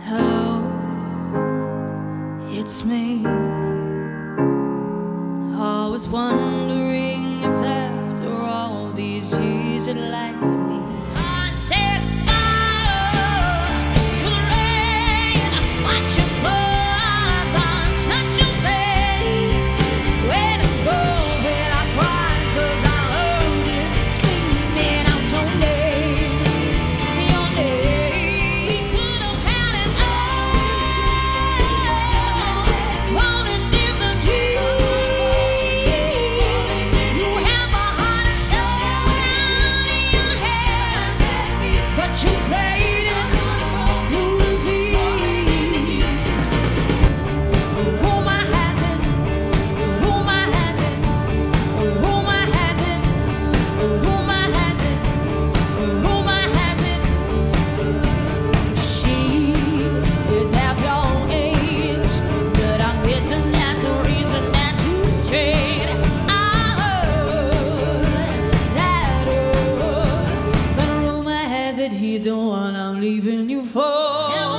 Hello, it's me. I was wondering if after all these years it likes. me. when you fall.